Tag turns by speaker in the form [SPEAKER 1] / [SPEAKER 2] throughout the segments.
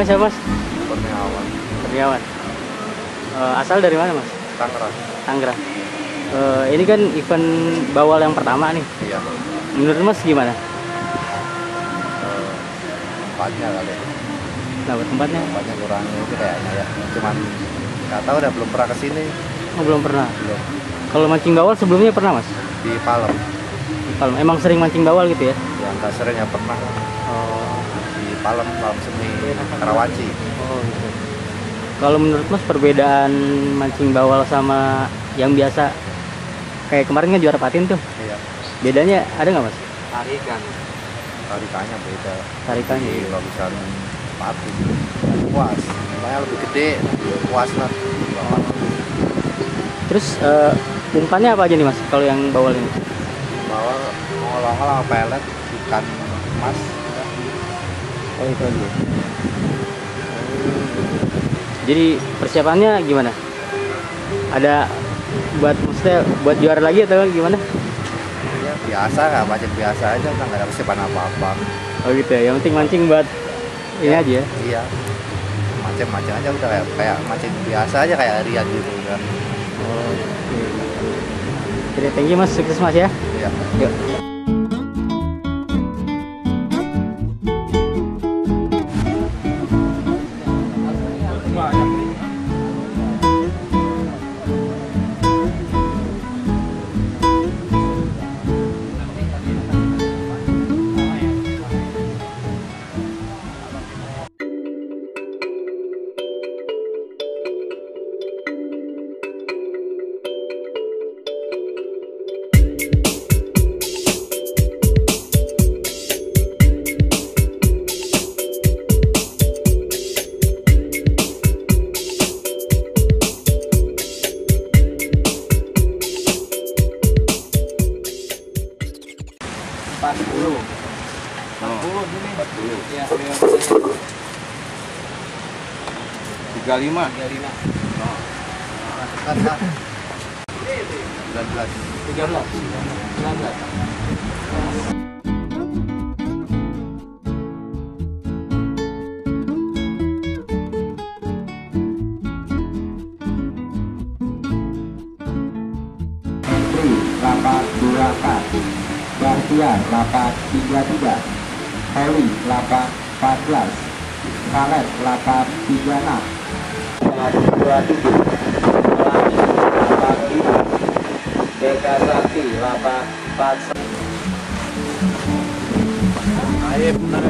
[SPEAKER 1] Namanya siapa mas?
[SPEAKER 2] Kurniawan
[SPEAKER 1] Kurniawan. Eh, asal dari mana mas?
[SPEAKER 2] Tangerang
[SPEAKER 1] Tangerang. Eh, ini kan event bawal yang pertama nih.
[SPEAKER 2] iya
[SPEAKER 1] Menurut mas gimana?
[SPEAKER 2] Eh, tempatnya kali
[SPEAKER 1] Nah, buat tempatnya?
[SPEAKER 2] tempatnya kurang itu kayaknya ya cuman nggak tahu udah belum pernah ke sini
[SPEAKER 1] Oh, belum pernah.
[SPEAKER 2] belum
[SPEAKER 1] Kalau mancing bawal sebelumnya pernah mas?
[SPEAKER 2] di Palem
[SPEAKER 1] Kalau emang sering mancing bawal gitu ya?
[SPEAKER 2] yang nggak sering ya pernah
[SPEAKER 1] Oh,
[SPEAKER 2] di Palem Palem Seni Karawaci.
[SPEAKER 1] Oh gitu. Kalau menurut mas perbedaan mancing bawal sama yang biasa kayak kemarin kan juara patin tuh.
[SPEAKER 2] Iya.
[SPEAKER 1] Bedanya ada nggak mas?
[SPEAKER 2] Tarikan. Tarikannya beda.
[SPEAKER 1] Tarikannya
[SPEAKER 2] di bagusan patin puas makanya lebih gede puas lah.
[SPEAKER 1] Terus eh, umpannya apa aja nih mas kalau yang bawal ini?
[SPEAKER 2] Bawa ngolong-ngolong pelet ikan emas
[SPEAKER 1] oh itu aja jadi persiapannya gimana? Ada buat maksudnya buat juara lagi atau gimana?
[SPEAKER 2] Ya biasa nggak macam biasa aja kan nggak ada persiapan apa-apa.
[SPEAKER 1] Oh gitu ya. Yang penting mancing buat ini aja ya?
[SPEAKER 2] iya. Macam-macam aja udah kayak kayak macam biasa aja kayak harian gitu kan
[SPEAKER 1] oh, oke. Oke, thank you mas. Sukses mas ya.
[SPEAKER 2] Iya.
[SPEAKER 1] Yuk 40.
[SPEAKER 2] 40 lima, 40. Iya,
[SPEAKER 1] 35. 35. Oh. Masukkan
[SPEAKER 3] 19. 13. 19. Bahtiar lapak 33 Heli lapak 14 Khaled lapak 36 27 lapak 5 Deka Sakti lapak 41
[SPEAKER 2] ayo benar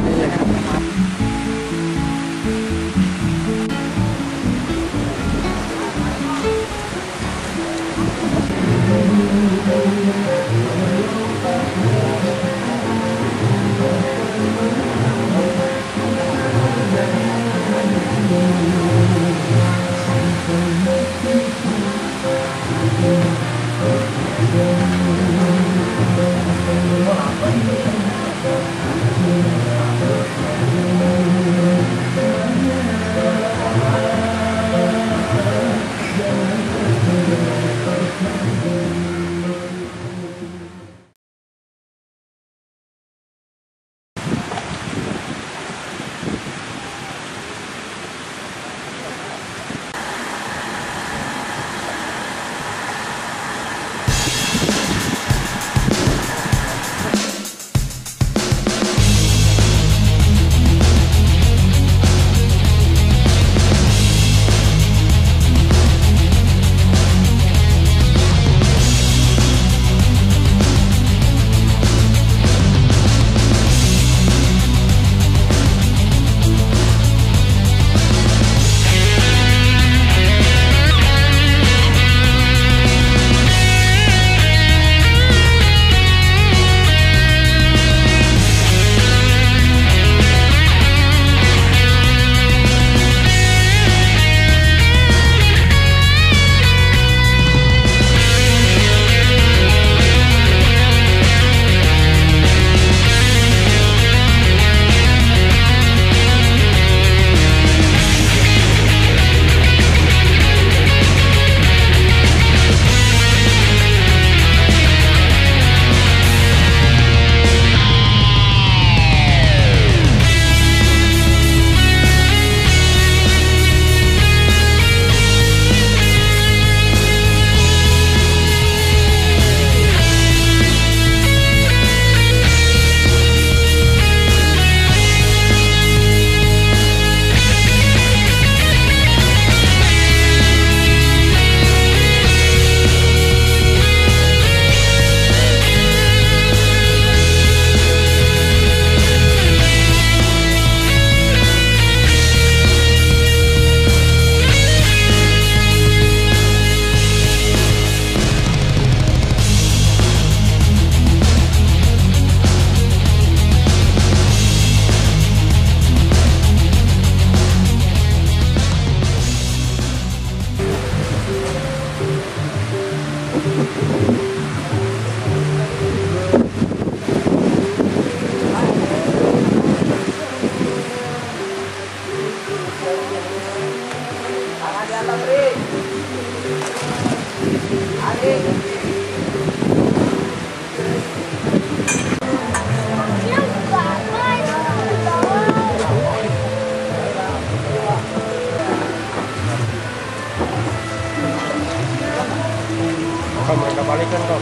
[SPEAKER 2] Mereka balikan kok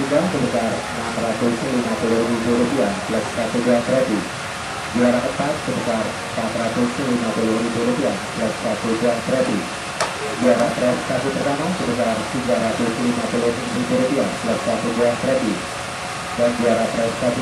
[SPEAKER 2] Bidang rupiah plus kategori kredit. Juara rupiah plus kategori kredit. Juara pertama sebesar 350.000 rupiah plus kategori kredit
[SPEAKER 1] dan
[SPEAKER 4] juara satu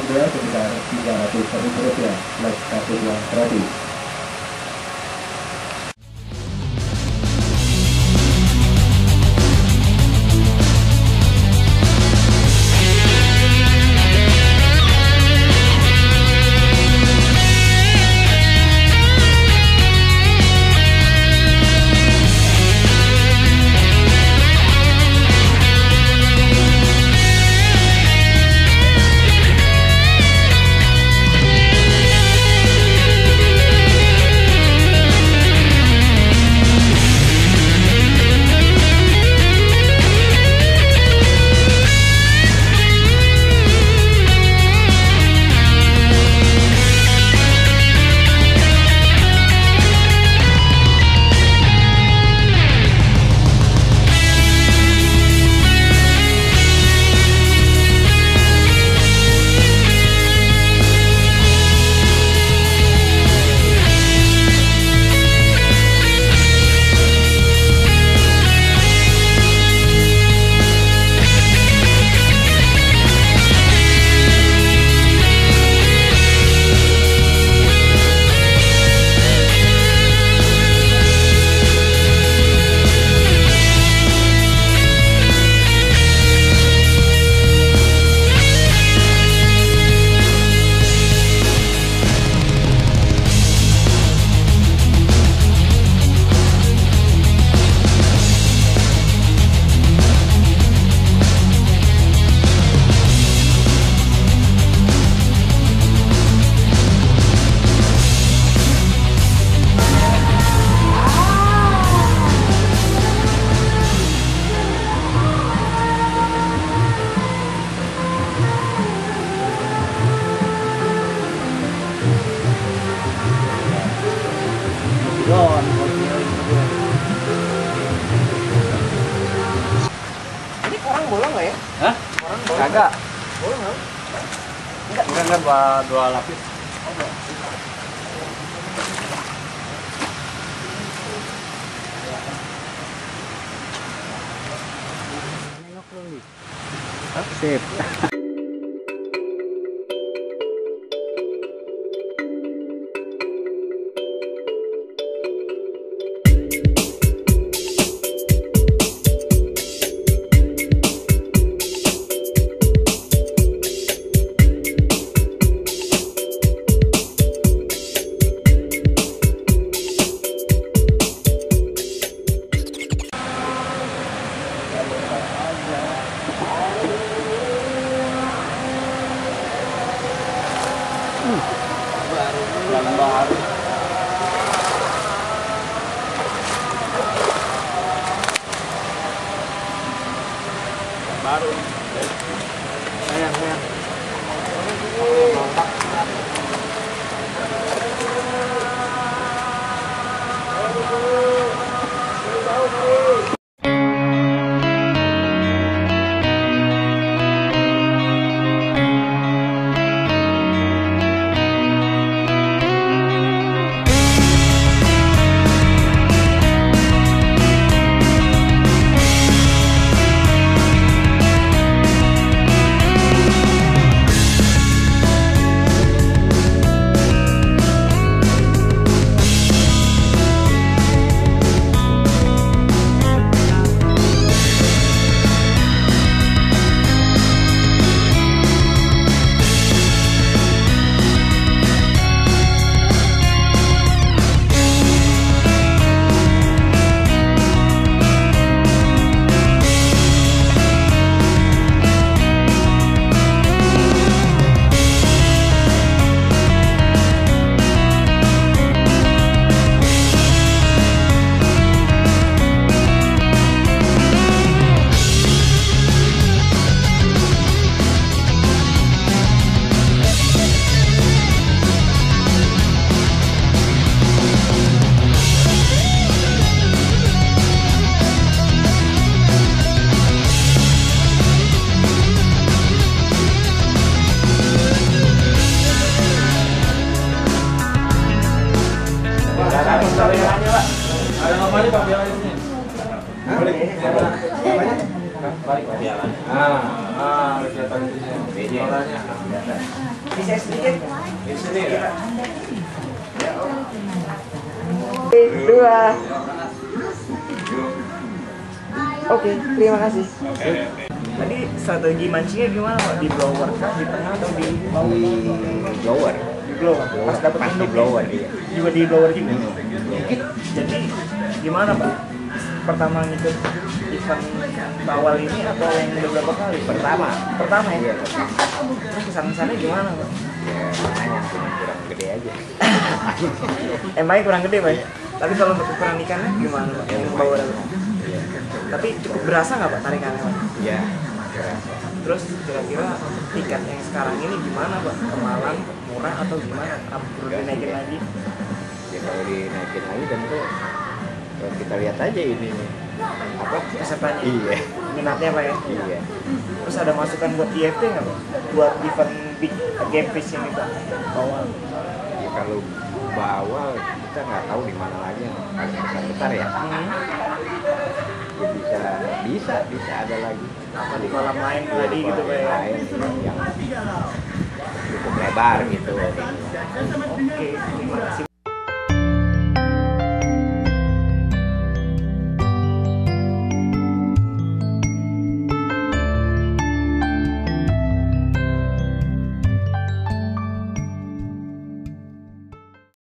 [SPEAKER 1] Enggak dua, lapis. Sip.
[SPEAKER 2] Ah, ah, kelihatan.
[SPEAKER 5] Bisa sedikit?
[SPEAKER 2] Di sini ya.
[SPEAKER 5] Dua. Oke, terima kasih. Tadi strategi mancingnya gimana Pak? Di blower kah? Di tengah atau di bawah?
[SPEAKER 4] di blower
[SPEAKER 5] Di blower. Pas dapat
[SPEAKER 4] Pas di
[SPEAKER 5] induknya?
[SPEAKER 4] blower, iya.
[SPEAKER 5] Juga di blower juga. Jadi gimana Pak? Pertama ngikut event bawal ini atau yang udah berapa kali?
[SPEAKER 4] pertama
[SPEAKER 5] Pertama ya?
[SPEAKER 4] iya
[SPEAKER 5] Terus kesan-kesannya gimana Pak?
[SPEAKER 4] ya makanya cuma kurang gede aja
[SPEAKER 5] Emangnya kurang gede Pak? ya? Tapi kalau untuk ukuran ikannya gimana Pak? Yang bawah
[SPEAKER 4] iya
[SPEAKER 5] Tapi cukup berasa nggak Pak tarikannya Pak?
[SPEAKER 4] iya kerasa
[SPEAKER 5] Terus kira-kira tiket yang sekarang ini gimana Pak? Kemalang, murah atau gimana? Apa perlu dinaikin lagi?
[SPEAKER 4] ya kalau dinaikin lagi tentu kita lihat aja ini apa
[SPEAKER 5] Pesertanya?
[SPEAKER 4] iya
[SPEAKER 5] Minatnya Pak ya?
[SPEAKER 4] iya
[SPEAKER 5] Terus ada masukan buat IFT nggak Pak? Buat event big game fish ini Pak? Bawal.
[SPEAKER 4] ya kalau bawah kita nggak tahu di mana lagi yang paling besar besar ya
[SPEAKER 5] Hmm.
[SPEAKER 4] ya bisa bisa bisa ada lagi
[SPEAKER 5] Apa di kolam lain tadi
[SPEAKER 4] di
[SPEAKER 5] gitu Pak ya?
[SPEAKER 4] lain yang cukup lebar gitu
[SPEAKER 5] Oke, terima kasih.